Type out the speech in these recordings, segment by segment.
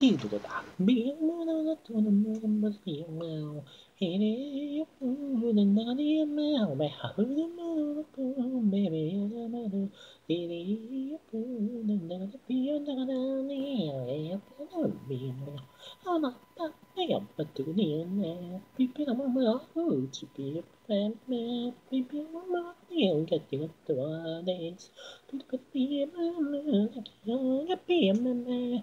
이도다 미모나 또는 모든 것이 영광 이래요 모든 날이 영광 매 하루도 모르고 매매 여자마도 이래요 모든 날이 비어나가다니 예쁘다 미모 하나 딱내 옆에 두고 니었네 비비나 마마 우지 비비나 비비나 마마 영가 뛰고 또와 내지 비비나 마마 영가 비비나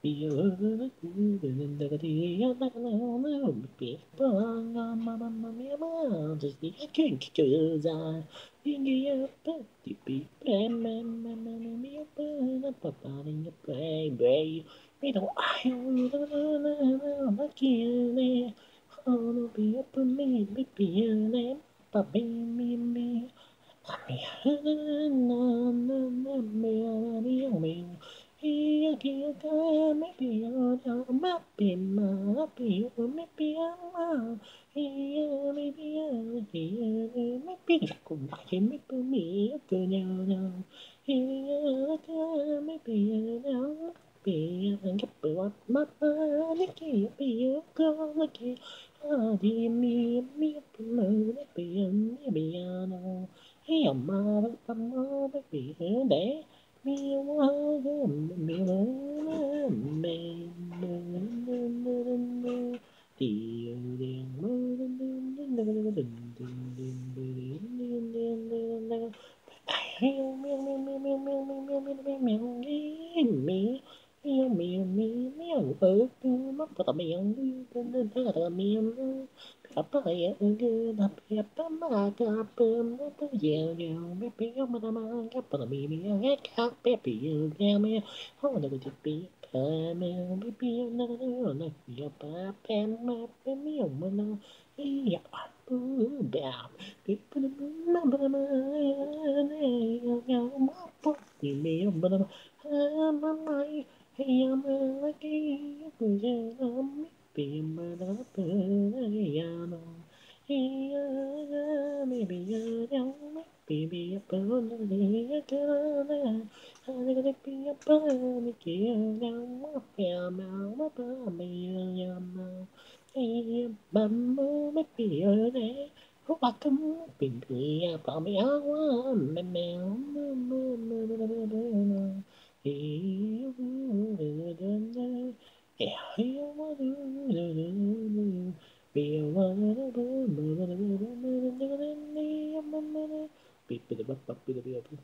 Be a little just be a drink, cause I think you're to be you know, I don't kill I'll be up with me, be feeling, but be me, me. I'm here, no, no, no, no, no, no, no, no, Pia, pia, me pia, ma pia, ma pia, me pia, ma pia, me pia, pia, me pia, not la que me pia, que no, no, pia, me pia, no, not que pia, ma pia, que not con la que, ah, di, me, Meow meow meow meow ơ mắt có tao meow tên là meow Papa ya ơ na papa ma ka pum na pa ya ya me pe yo ma ma ka pa mi mi ya ka pe pe yo ya me ho na ko ti pe pa me me pe na na na ya pa pe ma pe mi yo ma na ya pu ba pe pa ma ba ma ya na ya ya ma pa ti me yo ma na ma ma Hey, I'm a lucky girl. Be my piano. Hey, maybe I don't. Baby, a a girl. I'm a bunny, girl. Yeah, my bunny, yeah, Hey, a bạc cấm bình bị bỏ mẹ quá mẹ mèo 变得比较多。